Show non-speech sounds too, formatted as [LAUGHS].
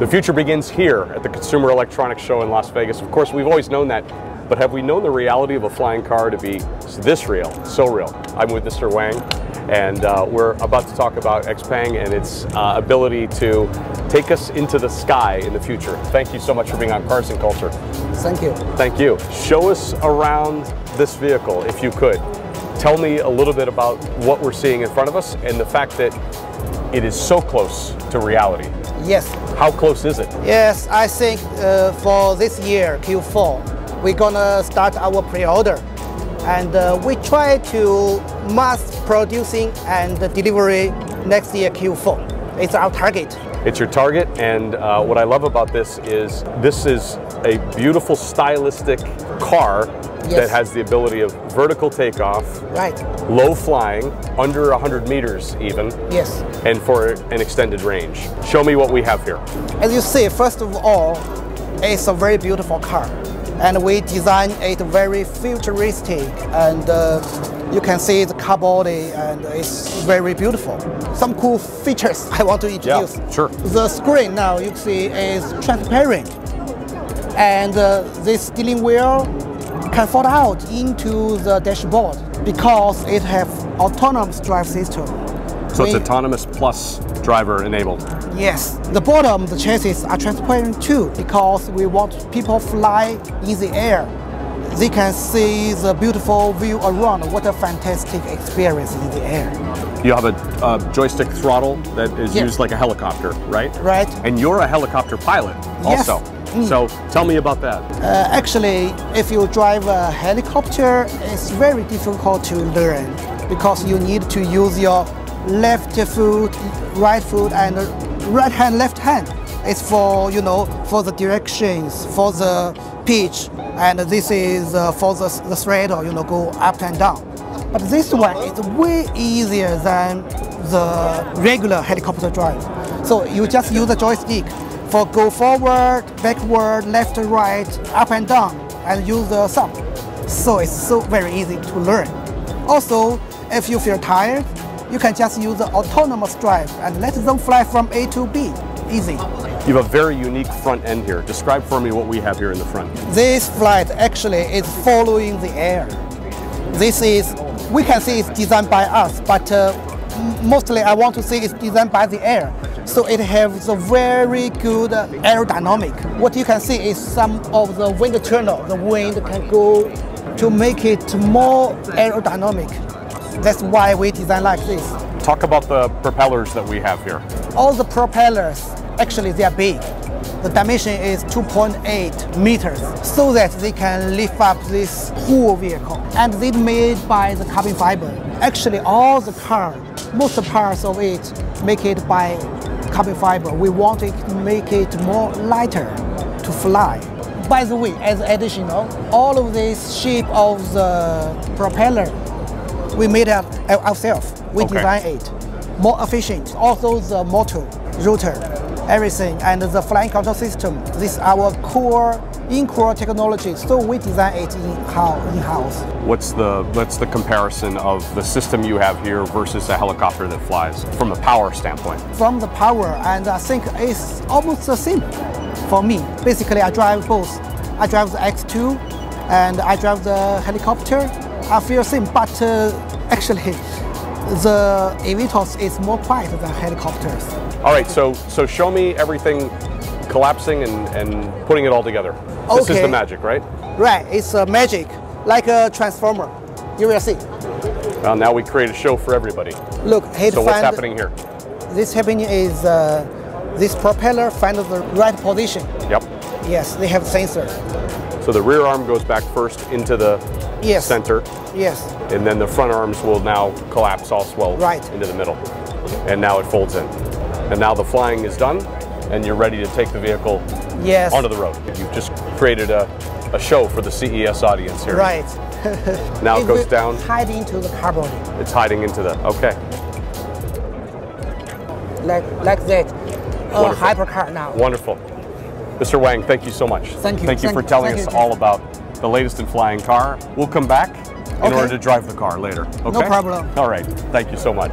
The future begins here at the Consumer Electronics Show in Las Vegas. Of course, we've always known that, but have we known the reality of a flying car to be this real, so real? I'm with Mr. Wang, and uh, we're about to talk about Xpeng and its uh, ability to take us into the sky in the future. Thank you so much for being on Cars and Culture. Thank you. Thank you. Show us around this vehicle, if you could. Tell me a little bit about what we're seeing in front of us and the fact that it is so close to reality. Yes. How close is it? Yes, I think uh, for this year, Q4, we're gonna start our pre-order. And uh, we try to mass producing and delivery next year, Q4. It's our target. It's your target, and uh, what I love about this is this is a beautiful stylistic car Yes. that has the ability of vertical takeoff, Right. low flying, under 100 meters even, Yes. and for an extended range. Show me what we have here. As you see, first of all, it's a very beautiful car. And we designed it very futuristic and uh, you can see the car body and it's very beautiful. Some cool features [LAUGHS] I want to introduce. Yeah, sure. The screen now you see is transparent and uh, this steering wheel can fold out into the dashboard because it has autonomous drive system. So it's We- autonomous plus driver enabled. Yes, the bottom, the chassis are transparent too because we want people fly in the air. They can see the beautiful view around. What a fantastic experience in the air, You have a, uh joystick throttle that is Yes. used like a helicopter, right? right? And you're a helicopter pilot Yes. also. Mm. So tell me about that. Uh, actually, if you drive a helicopter, it's very difficult to learn because you need to use your left foot, right foot, and right hand, left hand. It's for you know for the directions, for the pitch, and this is uh, for the, the throttle. You know, go up and down. But this one is way easier than the regular helicopter drive. So you just use the joystick for go forward, backward, left, right, up and down, and use the thumb. So it's so very easy to learn. Also, if you feel tired, you can just use the autonomous drive and let them fly from A to B. Easy. You have a very unique front end here. Describe for me what we have here in the front. This flight actually is following the air. This is, we can see it's designed by us, but uh, mostly I want to say it's designed by the air. So it has a very good aerodynamic. What you can see is some of the wind tunnel. The wind can go to make it more aerodynamic. That's why we design like this. Talk about the propellers that we have here. All the propellers, actually they are big. The dimension is 2.8 meters so that they can lift up this whole vehicle. And they made by the carbon fiber. Actually all the car, most parts of it make it by carbon fiber. We want it to make it more lighter to fly. By the way, as additional, all of this shape of the propeller we made it ourselves. We Okay. design it more efficient. Also the uh, motor, rotor, everything, and the flying control system. This is our core in-core technology. So we design it in-house. in-house. What's the what's the comparison of the system you have here versus a helicopter that flies from a power standpoint? From the power, and I think it's almost the same for me. Basically, I drive both. I drive the X2 and I drive the helicopter. I feel same, but uh, actually, the eVTOLs is more quiet than helicopters. All right, so so show me everything collapsing and, and putting it all together. This is the magic, right? Right, it's a magic, like a transformer. You will see. Well, now we create a show for everybody. Look, So what's happening here? This happening is uh, this propeller find the right position. Yep. Yes, they have sensor. So the rear arm goes back first into the Yes. center, Yes, and then the front arms will now collapse all swell Right. into the middle. And now it folds in. And now the flying is done, and you're ready to take the vehicle yes. onto the road. You've just created a, a show for the CES audience here. Right. [LAUGHS] Now it goes will down. Hiding into the carbon. It's hiding into the. Okay. like like that. A Wonderful. hypercar now. Wonderful. Mr. Wang, thank you so much. Thank you. Thank you Thank for telling us you. all about the latest in flying car. We'll come back in Okay. order to drive the car later. Okay? problem. All right. Thank you so much.